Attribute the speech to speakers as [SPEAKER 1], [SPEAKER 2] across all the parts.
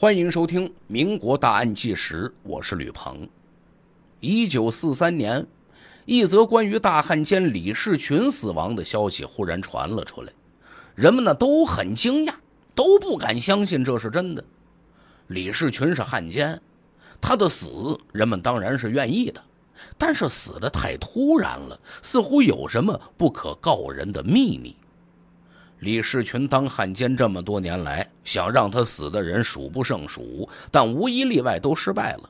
[SPEAKER 1] 欢迎收听《民国大案纪实》，我是吕鹏。一九四三年，一则关于大汉奸李士群死亡的消息忽然传了出来，人们呢都很惊讶，都不敢相信这是真的。李士群是汉奸，他的死人们当然是愿意的，但是死的太突然了，似乎有什么不可告人的秘密。李士群当汉奸这么多年来，想让他死的人数不胜数，但无一例外都失败了。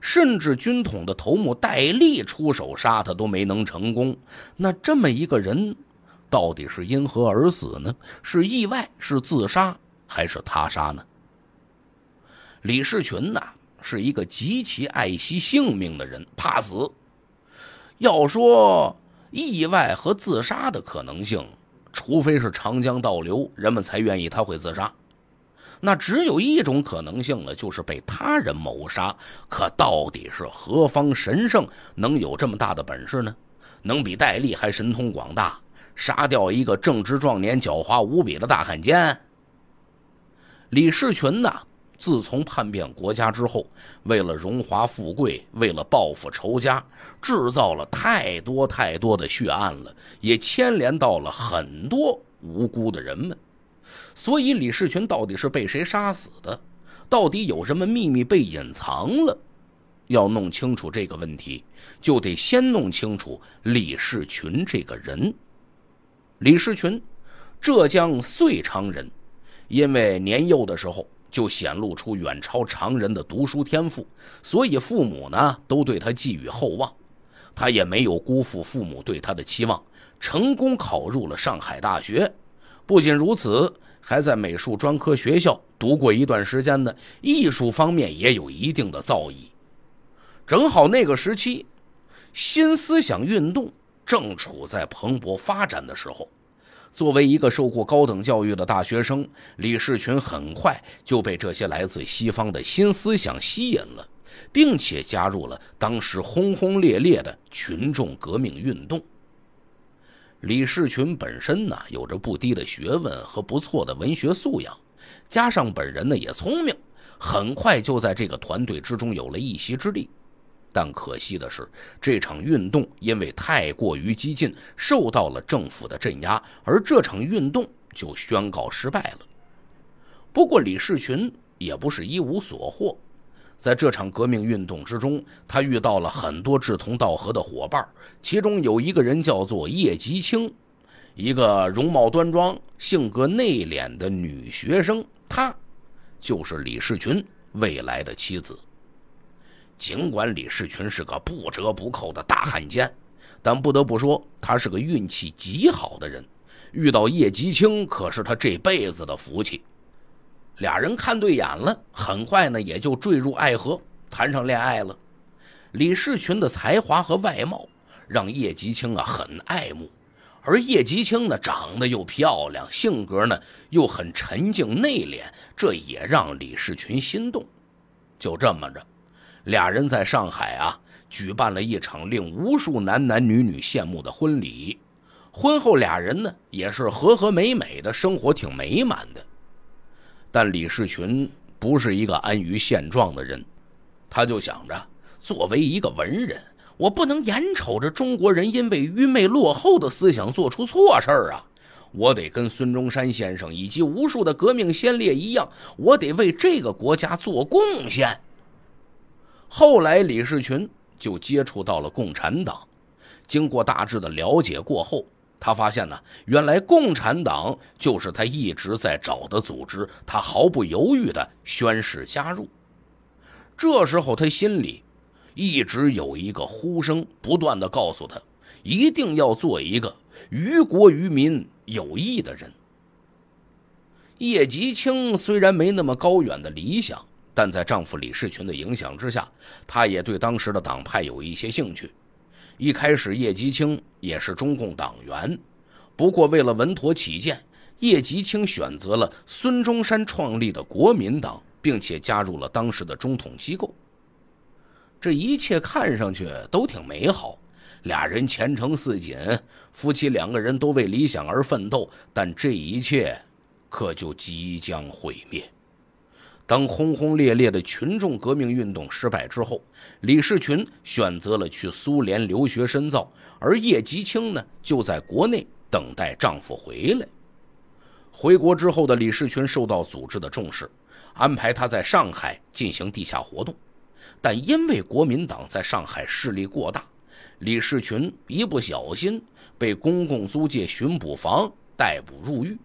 [SPEAKER 1] 甚至军统的头目戴笠出手杀他都没能成功。那这么一个人，到底是因何而死呢？是意外，是自杀，还是他杀呢？李士群呐，是一个极其爱惜性命的人，怕死。要说意外和自杀的可能性。除非是长江倒流，人们才愿意他会自杀。那只有一种可能性了，就是被他人谋杀。可到底是何方神圣能有这么大的本事呢？能比戴笠还神通广大，杀掉一个正值壮年、狡猾无比的大汉奸？李士群呐。自从叛变国家之后，为了荣华富贵，为了报复仇家，制造了太多太多的血案了，也牵连到了很多无辜的人们。所以李士群到底是被谁杀死的？到底有什么秘密被隐藏了？要弄清楚这个问题，就得先弄清楚李士群这个人。李士群，浙江遂昌人，因为年幼的时候。就显露出远超常人的读书天赋，所以父母呢都对他寄予厚望，他也没有辜负父母对他的期望，成功考入了上海大学。不仅如此，还在美术专科学校读过一段时间的艺术方面也有一定的造诣。正好那个时期，新思想运动正处在蓬勃发展的时候。作为一个受过高等教育的大学生，李士群很快就被这些来自西方的新思想吸引了，并且加入了当时轰轰烈烈的群众革命运动。李士群本身呢，有着不低的学问和不错的文学素养，加上本人呢也聪明，很快就在这个团队之中有了一席之地。但可惜的是，这场运动因为太过于激进，受到了政府的镇压，而这场运动就宣告失败了。不过，李士群也不是一无所获，在这场革命运动之中，他遇到了很多志同道合的伙伴，其中有一个人叫做叶吉清，一个容貌端庄、性格内敛的女学生，她就是李士群未来的妻子。尽管李世群是个不折不扣的大汉奸，但不得不说，他是个运气极好的人。遇到叶吉清可是他这辈子的福气。俩人看对眼了，很快呢也就坠入爱河，谈上恋爱了。李世群的才华和外貌让叶吉清啊很爱慕，而叶吉清呢长得又漂亮，性格呢又很沉静内敛，这也让李世群心动。就这么着。俩人在上海啊，举办了一场令无数男男女女羡慕的婚礼。婚后，俩人呢也是和和美美的生活，挺美满的。但李士群不是一个安于现状的人，他就想着，作为一个文人，我不能眼瞅着中国人因为愚昧落后的思想做出错事儿啊！我得跟孙中山先生以及无数的革命先烈一样，我得为这个国家做贡献。后来，李士群就接触到了共产党。经过大致的了解过后，他发现呢，原来共产党就是他一直在找的组织。他毫不犹豫地宣誓加入。这时候，他心里一直有一个呼声，不断地告诉他，一定要做一个于国于民有益的人。叶吉清虽然没那么高远的理想。但在丈夫李士群的影响之下，她也对当时的党派有一些兴趣。一开始，叶吉清也是中共党员，不过为了稳妥起见，叶吉清选择了孙中山创立的国民党，并且加入了当时的中统机构。这一切看上去都挺美好，俩人前程似锦，夫妻两个人都为理想而奋斗。但这一切可就即将毁灭。当轰轰烈烈的群众革命运动失败之后，李士群选择了去苏联留学深造，而叶吉清呢，就在国内等待丈夫回来。回国之后的李士群受到组织的重视，安排他在上海进行地下活动，但因为国民党在上海势力过大，李士群一不小心被公共租界巡捕房逮捕入狱。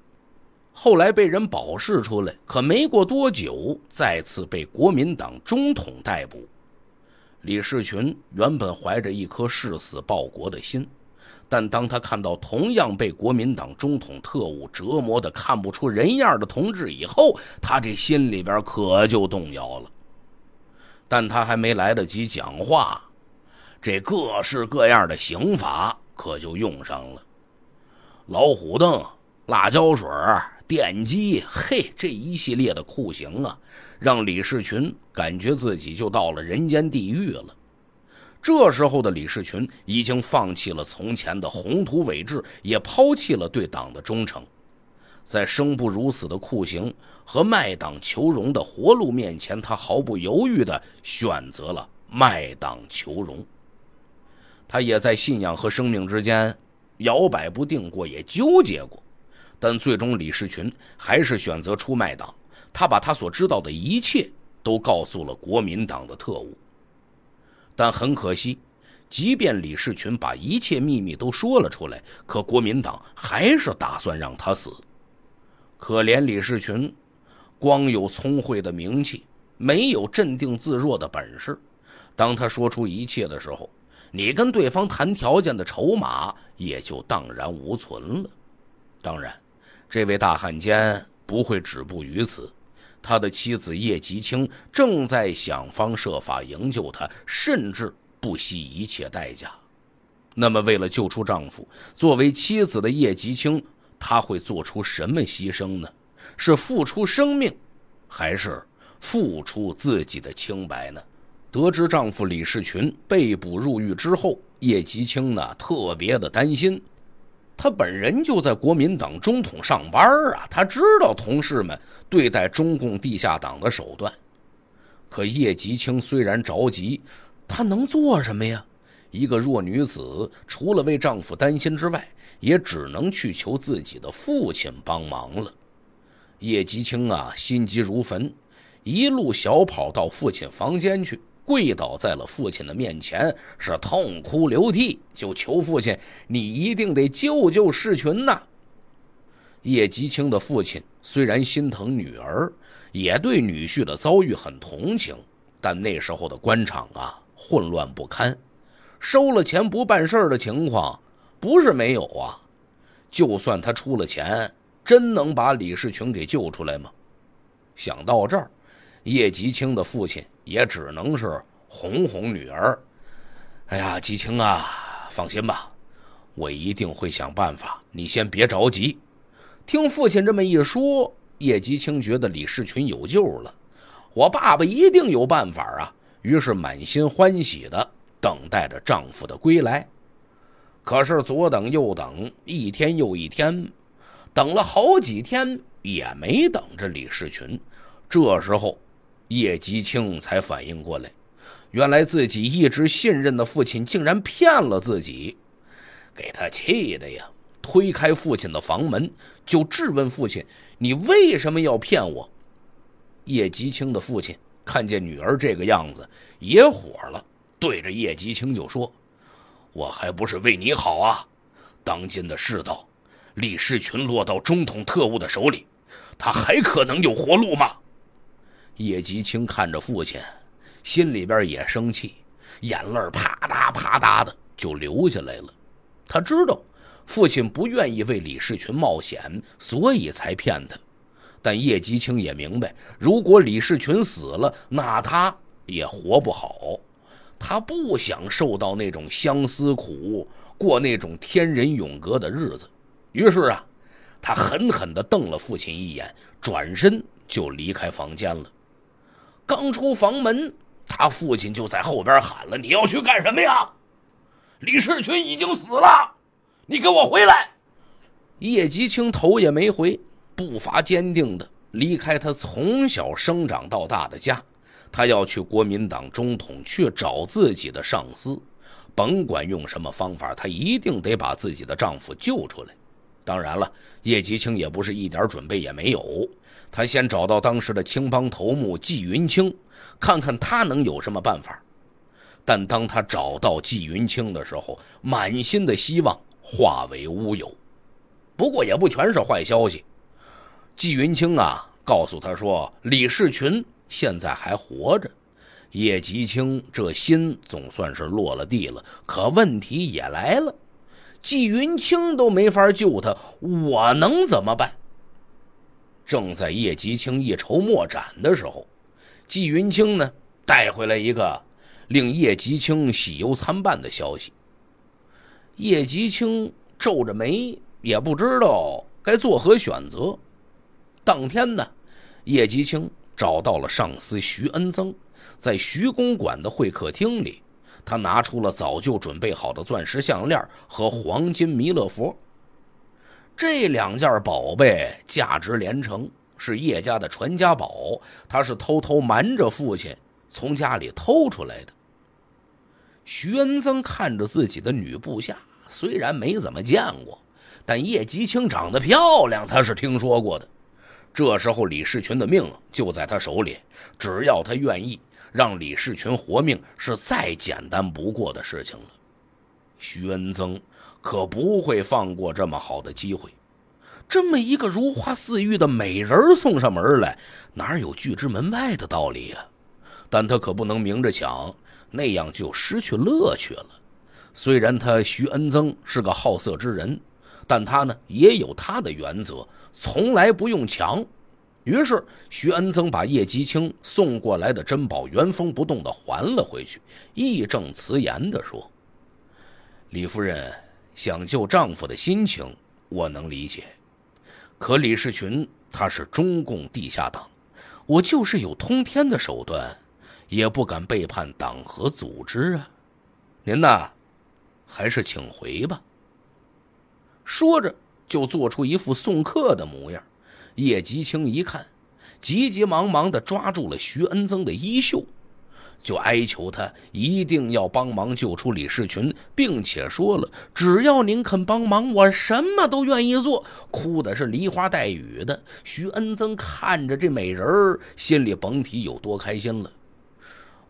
[SPEAKER 1] 后来被人保释出来，可没过多久，再次被国民党中统逮捕。李士群原本怀着一颗誓死报国的心，但当他看到同样被国民党中统特务折磨的看不出人样的同志以后，他这心里边可就动摇了。但他还没来得及讲话，这各式各样的刑法可就用上了：老虎凳、辣椒水。电击，嘿，这一系列的酷刑啊，让李士群感觉自己就到了人间地狱了。这时候的李士群已经放弃了从前的宏图伟志，也抛弃了对党的忠诚，在生不如死的酷刑和卖党求荣的活路面前，他毫不犹豫地选择了卖党求荣。他也在信仰和生命之间摇摆不定过，也纠结过。但最终，李士群还是选择出卖党。他把他所知道的一切都告诉了国民党的特务。但很可惜，即便李士群把一切秘密都说了出来，可国民党还是打算让他死。可怜李士群，光有聪慧的名气，没有镇定自若的本事。当他说出一切的时候，你跟对方谈条件的筹码也就荡然无存了。当然。这位大汉奸不会止步于此，他的妻子叶吉清正在想方设法营救他，甚至不惜一切代价。那么，为了救出丈夫，作为妻子的叶吉清，她会做出什么牺牲呢？是付出生命，还是付出自己的清白呢？得知丈夫李士群被捕入狱之后，叶吉清呢特别的担心。他本人就在国民党中统上班啊，他知道同事们对待中共地下党的手段。可叶吉清虽然着急，她能做什么呀？一个弱女子，除了为丈夫担心之外，也只能去求自己的父亲帮忙了。叶吉清啊，心急如焚，一路小跑到父亲房间去。跪倒在了父亲的面前，是痛哭流涕，就求父亲：“你一定得救救世群呐！”叶吉清的父亲虽然心疼女儿，也对女婿的遭遇很同情，但那时候的官场啊，混乱不堪，收了钱不办事的情况不是没有啊。就算他出了钱，真能把李世群给救出来吗？想到这儿。叶吉清的父亲也只能是哄哄女儿：“哎呀，吉清啊，放心吧，我一定会想办法。你先别着急。”听父亲这么一说，叶吉清觉得李世群有救了，我爸爸一定有办法啊！于是满心欢喜的等待着丈夫的归来。可是左等右等，一天又一天，等了好几天也没等着李世群。这时候。叶吉清才反应过来，原来自己一直信任的父亲竟然骗了自己，给他气的呀！推开父亲的房门，就质问父亲：“你为什么要骗我？”叶吉清的父亲看见女儿这个样子，也火了，对着叶吉清就说：“我还不是为你好啊！当今的世道，李世群落到中统特务的手里，他还可能有活路吗？”叶吉清看着父亲，心里边也生气，眼泪啪嗒啪嗒的就流下来了。他知道父亲不愿意为李世群冒险，所以才骗他。但叶吉清也明白，如果李世群死了，那他也活不好。他不想受到那种相思苦，过那种天人永隔的日子。于是啊，他狠狠地瞪了父亲一眼，转身就离开房间了。刚出房门，他父亲就在后边喊了：“你要去干什么呀？李世群已经死了，你给我回来！”叶吉清头也没回，步伐坚定的离开他从小生长到大的家，他要去国民党中统去找自己的上司，甭管用什么方法，他一定得把自己的丈夫救出来。当然了，叶吉清也不是一点准备也没有，他先找到当时的青帮头目纪云清，看看他能有什么办法。但当他找到纪云清的时候，满心的希望化为乌有。不过也不全是坏消息。纪云清啊，告诉他说李世群现在还活着。叶吉清这心总算是落了地了。可问题也来了，纪云清都没法救他，我能怎么办？正在叶吉清一筹莫展的时候，纪云清呢带回来一个令叶吉清喜忧参半的消息。叶吉清皱着眉。也不知道该作何选择。当天呢，叶吉清找到了上司徐恩曾，在徐公馆的会客厅里，他拿出了早就准备好的钻石项链和黄金弥勒佛。这两件宝贝价值连城，是叶家的传家宝。他是偷偷瞒着父亲从家里偷出来的。徐恩曾看着自己的女部下，虽然没怎么见过。但叶吉清长得漂亮，他是听说过的。这时候李世群的命就在他手里，只要他愿意让李世群活命，是再简单不过的事情了。徐恩曾可不会放过这么好的机会。这么一个如花似玉的美人送上门来，哪有拒之门外的道理呀？但他可不能明着抢，那样就失去乐趣了。虽然他徐恩曾是个好色之人。但他呢也有他的原则，从来不用抢。于是徐恩曾把叶吉清送过来的珍宝原封不动的还了回去，义正辞严地说：“李夫人想救丈夫的心情，我能理解。可李世群他是中共地下党，我就是有通天的手段，也不敢背叛党和组织啊。您呐，还是请回吧。”说着，就做出一副送客的模样。叶吉清一看，急急忙忙地抓住了徐恩曾的衣袖，就哀求他一定要帮忙救出李世群，并且说了：“只要您肯帮忙，我什么都愿意做。”哭的是梨花带雨的。徐恩曾看着这美人儿，心里甭提有多开心了。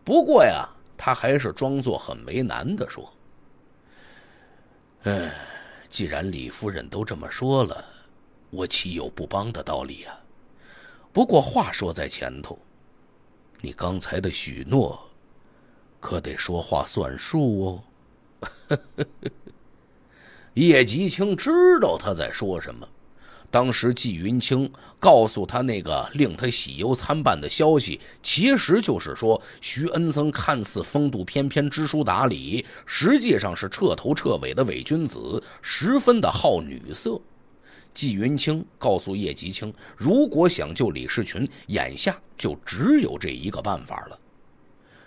[SPEAKER 1] 不过呀，他还是装作很为难地说：“哎。”既然李夫人都这么说了，我岂有不帮的道理呀？不过话说在前头，你刚才的许诺，可得说话算数哦。叶吉清知道他在说什么。当时纪云清告诉他那个令他喜忧参半的消息，其实就是说徐恩曾看似风度翩翩、知书达理，实际上是彻头彻尾的伪君子，十分的好女色。纪云清告诉叶吉清，如果想救李世群，眼下就只有这一个办法了。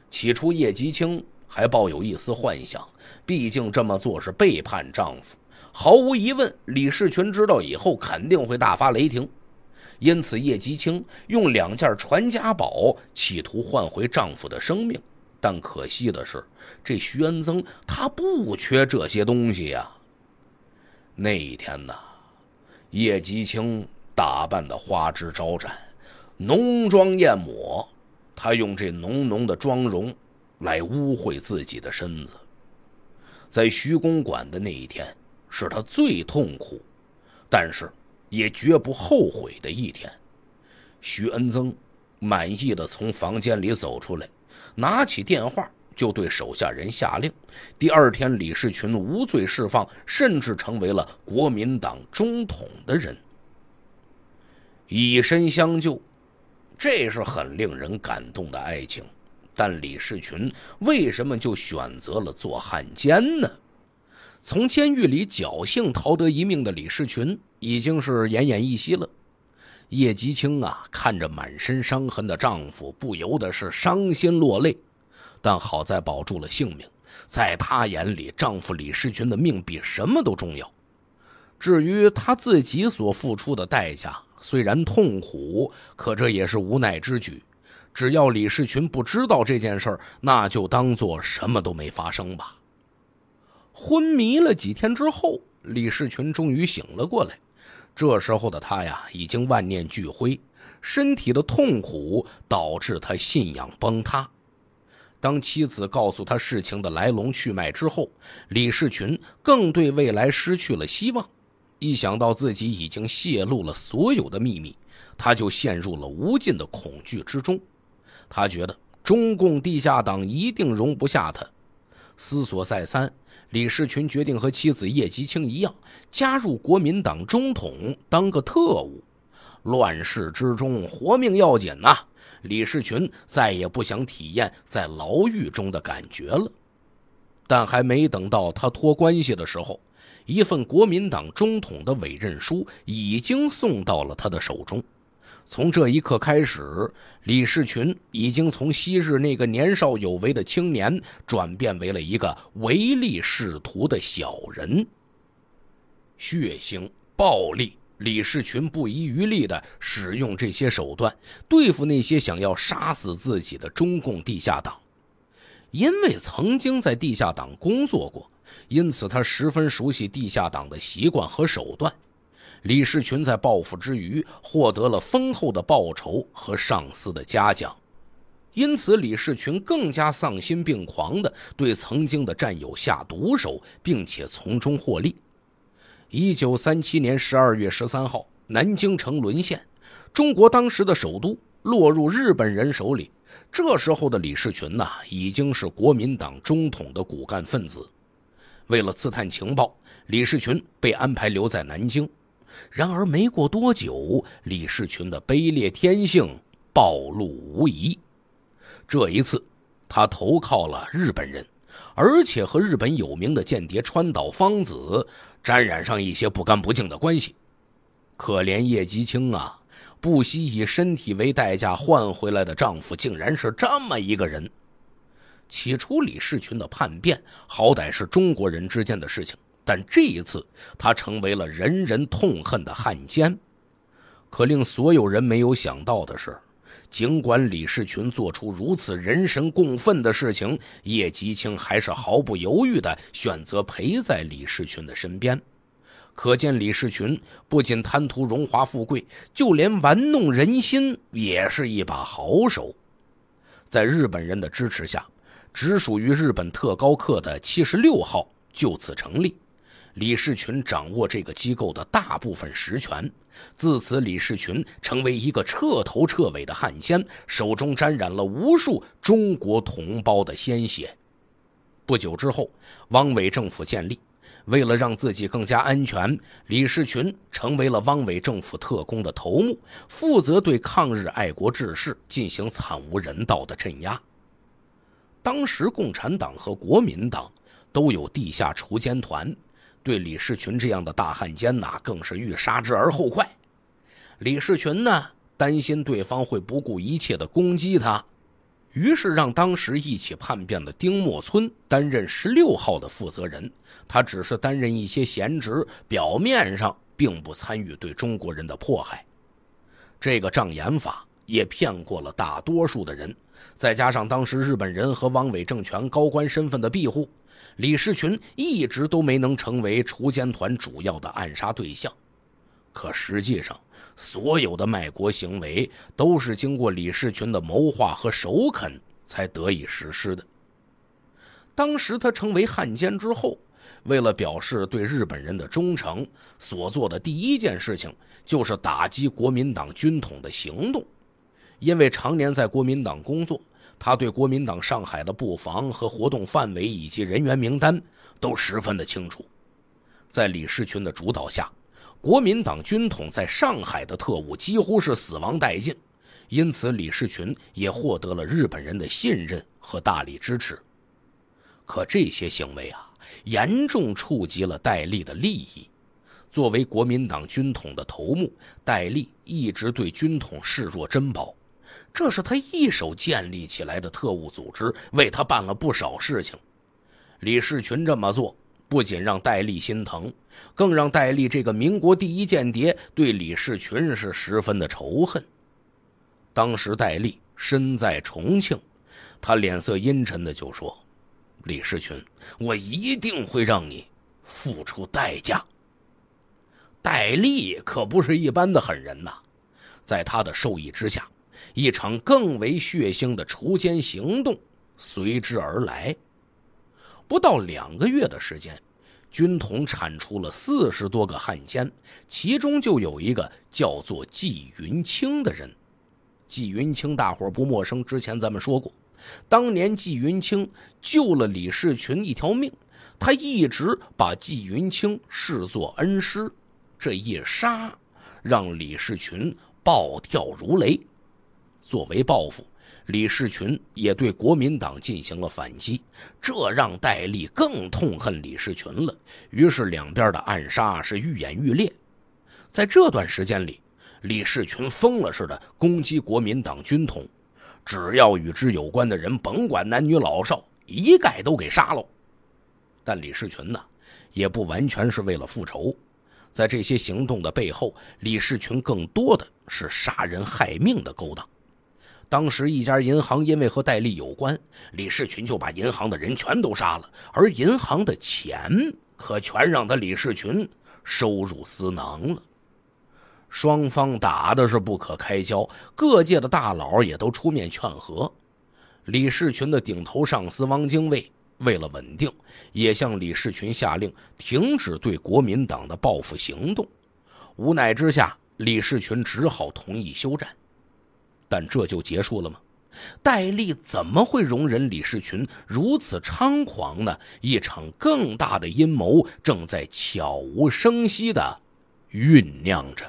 [SPEAKER 1] 起初叶吉清还抱有一丝幻想，毕竟这么做是背叛丈夫。毫无疑问，李世群知道以后肯定会大发雷霆，因此叶吉清用两件传家宝企图换回丈夫的生命。但可惜的是，这徐恩曾他不缺这些东西呀。那一天呢，叶吉清打扮的花枝招展，浓妆艳抹，他用这浓浓的妆容来污秽自己的身子。在徐公馆的那一天。是他最痛苦，但是也绝不后悔的一天。徐恩曾满意的从房间里走出来，拿起电话就对手下人下令：第二天，李世群无罪释放，甚至成为了国民党中统的人，以身相救，这是很令人感动的爱情。但李世群为什么就选择了做汉奸呢？从监狱里侥幸逃得一命的李世群已经是奄奄一息了。叶吉清啊，看着满身伤痕的丈夫，不由得是伤心落泪。但好在保住了性命，在她眼里，丈夫李世群的命比什么都重要。至于她自己所付出的代价，虽然痛苦，可这也是无奈之举。只要李世群不知道这件事儿，那就当做什么都没发生吧。昏迷了几天之后，李世群终于醒了过来。这时候的他呀，已经万念俱灰，身体的痛苦导致他信仰崩塌。当妻子告诉他事情的来龙去脉之后，李世群更对未来失去了希望。一想到自己已经泄露了所有的秘密，他就陷入了无尽的恐惧之中。他觉得中共地下党一定容不下他。思索再三，李士群决定和妻子叶吉清一样，加入国民党中统，当个特务。乱世之中，活命要紧呐！李士群再也不想体验在牢狱中的感觉了。但还没等到他托关系的时候，一份国民党中统的委任书已经送到了他的手中。从这一刻开始，李士群已经从昔日那个年少有为的青年，转变为了一个唯利是图的小人。血腥、暴力，李士群不遗余力地使用这些手段对付那些想要杀死自己的中共地下党。因为曾经在地下党工作过，因此他十分熟悉地下党的习惯和手段。李士群在报复之余获得了丰厚的报酬和上司的嘉奖，因此李士群更加丧心病狂地对曾经的战友下毒手，并且从中获利。一九三七年十二月十三号，南京城沦陷，中国当时的首都落入日本人手里。这时候的李士群呐，已经是国民党中统的骨干分子。为了刺探情报，李士群被安排留在南京。然而没过多久，李士群的卑劣天性暴露无遗。这一次，他投靠了日本人，而且和日本有名的间谍川岛芳子沾染上一些不干不净的关系。可怜叶吉清啊，不惜以身体为代价换回来的丈夫，竟然是这么一个人。起初，李世群的叛变好歹是中国人之间的事情。但这一次，他成为了人人痛恨的汉奸。可令所有人没有想到的是，尽管李士群做出如此人神共愤的事情，叶吉清还是毫不犹豫地选择陪在李士群的身边。可见，李士群不仅贪图荣华富贵，就连玩弄人心也是一把好手。在日本人的支持下，直属于日本特高课的七十六号就此成立。李士群掌握这个机构的大部分实权，自此李士群成为一个彻头彻尾的汉奸，手中沾染了无数中国同胞的鲜血。不久之后，汪伪政府建立，为了让自己更加安全，李士群成为了汪伪政府特工的头目，负责对抗日爱国志士进行惨无人道的镇压。当时，共产党和国民党都有地下锄奸团。对李士群这样的大汉奸呐，更是欲杀之而后快。李士群呢，担心对方会不顾一切的攻击他，于是让当时一起叛变的丁默村担任十六号的负责人。他只是担任一些闲职，表面上并不参与对中国人的迫害。这个障眼法也骗过了大多数的人。再加上当时日本人和汪伪政权高官身份的庇护，李士群一直都没能成为锄奸团主要的暗杀对象。可实际上，所有的卖国行为都是经过李士群的谋划和首肯才得以实施的。当时他成为汉奸之后，为了表示对日本人的忠诚，所做的第一件事情就是打击国民党军统的行动。因为常年在国民党工作，他对国民党上海的布防和活动范围以及人员名单都十分的清楚。在李士群的主导下，国民党军统在上海的特务几乎是死亡殆尽，因此李士群也获得了日本人的信任和大力支持。可这些行为啊，严重触及了戴笠的利益。作为国民党军统的头目，戴笠一直对军统视若珍宝。这是他一手建立起来的特务组织，为他办了不少事情。李士群这么做，不仅让戴笠心疼，更让戴笠这个民国第一间谍对李士群是十分的仇恨。当时戴笠身在重庆，他脸色阴沉的就说：“李士群，我一定会让你付出代价。”戴笠可不是一般的狠人呐，在他的授意之下，一场更为血腥的锄奸行动随之而来。不到两个月的时间，军统铲除了四十多个汉奸，其中就有一个叫做纪云清的人。纪云清大伙不陌生，之前咱们说过，当年纪云清救了李士群一条命，他一直把纪云清视作恩师，这一杀让李士群暴跳如雷。作为报复。李士群也对国民党进行了反击，这让戴笠更痛恨李士群了。于是两边的暗杀是愈演愈烈。在这段时间里，李士群疯了似的攻击国民党军统，只要与之有关的人，甭管男女老少，一概都给杀了。但李士群呢，也不完全是为了复仇，在这些行动的背后，李士群更多的是杀人害命的勾当。当时一家银行因为和戴笠有关，李士群就把银行的人全都杀了，而银行的钱可全让他李士群收入私囊了。双方打的是不可开交，各界的大佬也都出面劝和。李士群的顶头上司汪精卫为了稳定，也向李士群下令停止对国民党的报复行动。无奈之下，李士群只好同意休战。但这就结束了吗？戴笠怎么会容忍李士群如此猖狂呢？一场更大的阴谋正在悄无声息地酝酿着。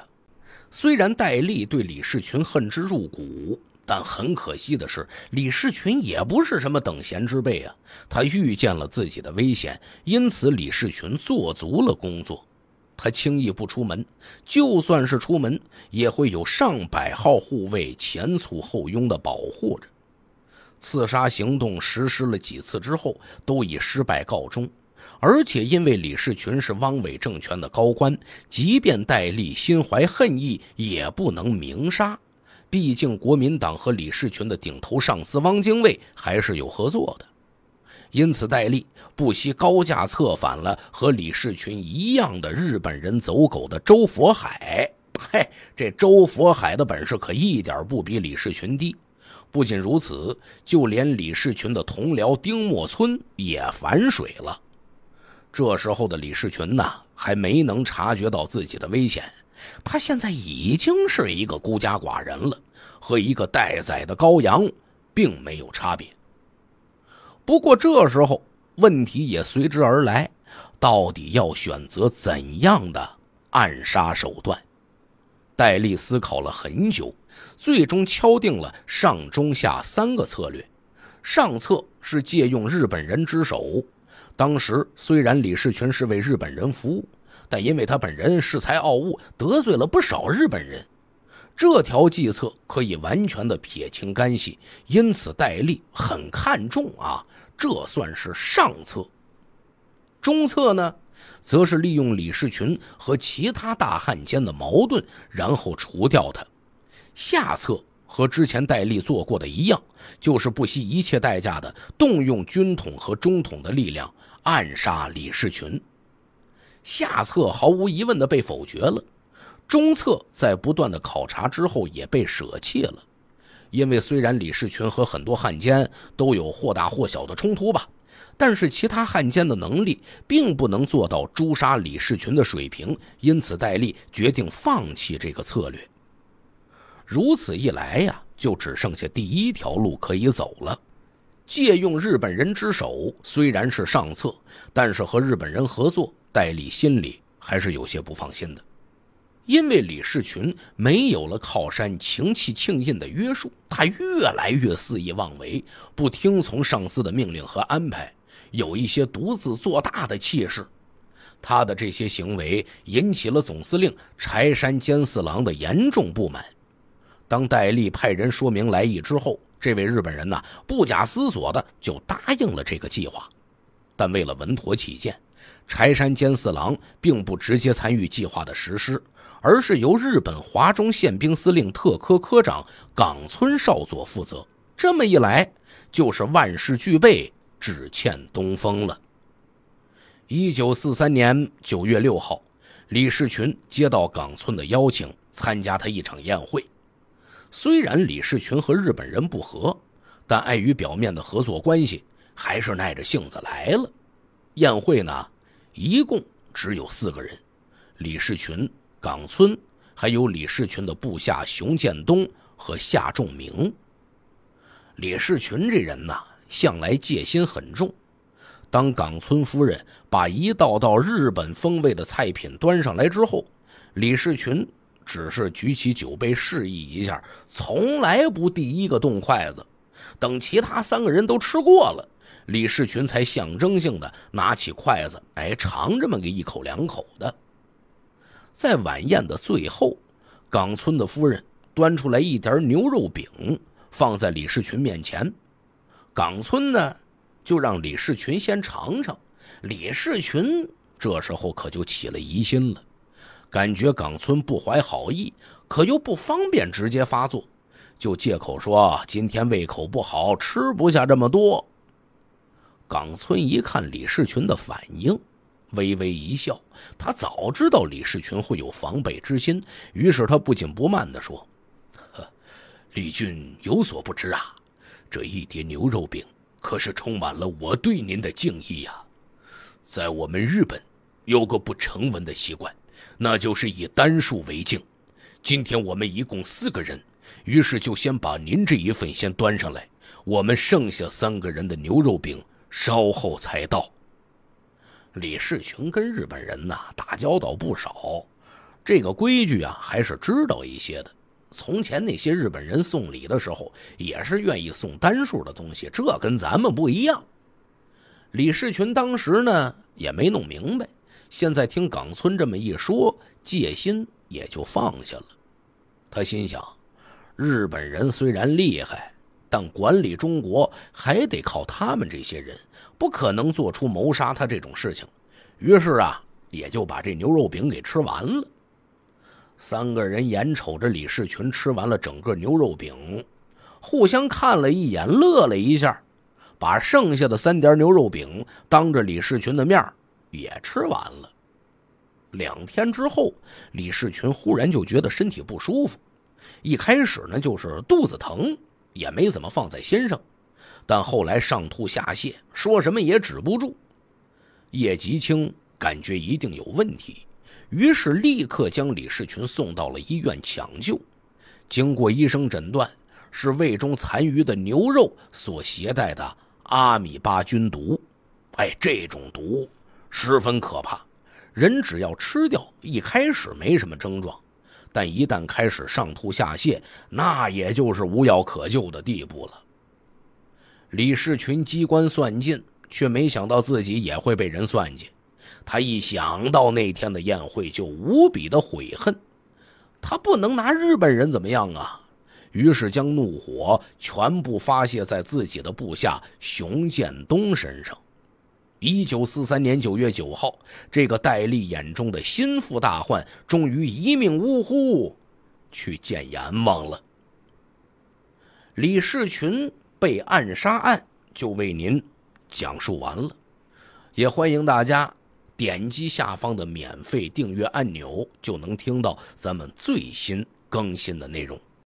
[SPEAKER 1] 虽然戴笠对李士群恨之入骨，但很可惜的是，李士群也不是什么等闲之辈啊。他预见了自己的危险，因此李士群做足了工作。他轻易不出门，就算是出门，也会有上百号护卫前簇后拥的保护着。刺杀行动实施了几次之后，都以失败告终。而且因为李士群是汪伪政权的高官，即便戴笠心怀恨意，也不能明杀。毕竟国民党和李士群的顶头上司汪精卫还是有合作的。因此，戴笠不惜高价策反了和李士群一样的日本人走狗的周佛海。嘿，这周佛海的本事可一点不比李士群低。不仅如此，就连李士群的同僚丁默村也反水了。这时候的李士群呢，还没能察觉到自己的危险。他现在已经是一个孤家寡人了，和一个待宰的羔羊并没有差别。不过这时候问题也随之而来，到底要选择怎样的暗杀手段？戴笠思考了很久，最终敲定了上中下三个策略。上策是借用日本人之手。当时虽然李士群是为日本人服务，但因为他本人恃才傲物，得罪了不少日本人。这条计策可以完全的撇清干系，因此戴笠很看重啊。这算是上策。中策呢，则是利用李士群和其他大汉奸的矛盾，然后除掉他。下策和之前戴笠做过的一样，就是不惜一切代价的动用军统和中统的力量暗杀李士群。下策毫无疑问的被否决了，中策在不断的考察之后也被舍弃了。因为虽然李士群和很多汉奸都有或大或小的冲突吧，但是其他汉奸的能力并不能做到诛杀李士群的水平，因此戴笠决定放弃这个策略。如此一来呀，就只剩下第一条路可以走了。借用日本人之手虽然是上策，但是和日本人合作，戴笠心里还是有些不放心的。因为李士群没有了靠山情气庆印的约束，他越来越肆意妄为，不听从上司的命令和安排，有一些独自做大的气势。他的这些行为引起了总司令柴山兼四郎的严重不满。当戴笠派人说明来意之后，这位日本人呢不假思索的就答应了这个计划。但为了稳妥起见，柴山兼四郎并不直接参与计划的实施，而是由日本华中宪兵司令特科科长冈村少佐负责。这么一来，就是万事俱备，只欠东风了。一九四三年九月六号，李士群接到冈村的邀请，参加他一场宴会。虽然李士群和日本人不和，但碍于表面的合作关系，还是耐着性子来了。宴会呢？一共只有四个人：李士群、冈村，还有李士群的部下熊建东和夏仲明。李士群这人呐，向来戒心很重。当冈村夫人把一道道日本风味的菜品端上来之后，李士群只是举起酒杯示意一下，从来不第一个动筷子。等其他三个人都吃过了。李士群才象征性的拿起筷子，哎，尝这么个一口两口的。在晚宴的最后，冈村的夫人端出来一碟牛肉饼，放在李士群面前。冈村呢，就让李士群先尝尝。李士群这时候可就起了疑心了，感觉冈村不怀好意，可又不方便直接发作，就借口说今天胃口不好，吃不下这么多。冈村一看李世群的反应，微微一笑。他早知道李世群会有防备之心，于是他不紧不慢地说：“呵李俊有所不知啊，这一碟牛肉饼可是充满了我对您的敬意呀。在我们日本，有个不成文的习惯，那就是以单数为敬。今天我们一共四个人，于是就先把您这一份先端上来，我们剩下三个人的牛肉饼。”稍后才到。李世群跟日本人呐打交道不少，这个规矩啊还是知道一些的。从前那些日本人送礼的时候，也是愿意送单数的东西，这跟咱们不一样。李世群当时呢也没弄明白，现在听冈村这么一说，戒心也就放下了。他心想，日本人虽然厉害。但管理中国还得靠他们这些人，不可能做出谋杀他这种事情。于是啊，也就把这牛肉饼给吃完了。三个人眼瞅着李世群吃完了整个牛肉饼，互相看了一眼，乐了一下，把剩下的三碟牛肉饼当着李世群的面也吃完了。两天之后，李世群忽然就觉得身体不舒服，一开始呢就是肚子疼。也没怎么放在心上，但后来上吐下泻，说什么也止不住。叶吉清感觉一定有问题，于是立刻将李世群送到了医院抢救。经过医生诊断，是胃中残余的牛肉所携带的阿米巴菌毒。哎，这种毒十分可怕，人只要吃掉，一开始没什么症状。但一旦开始上吐下泻，那也就是无药可救的地步了。李世群机关算尽，却没想到自己也会被人算计。他一想到那天的宴会，就无比的悔恨。他不能拿日本人怎么样啊！于是将怒火全部发泄在自己的部下熊建东身上。一九四三年九月九号，这个戴笠眼中的心腹大患终于一命呜呼，去见阎王了。李世群被暗杀案就为您讲述完了，也欢迎大家点击下方的免费订阅按钮，就能听到咱们最新更新的内容。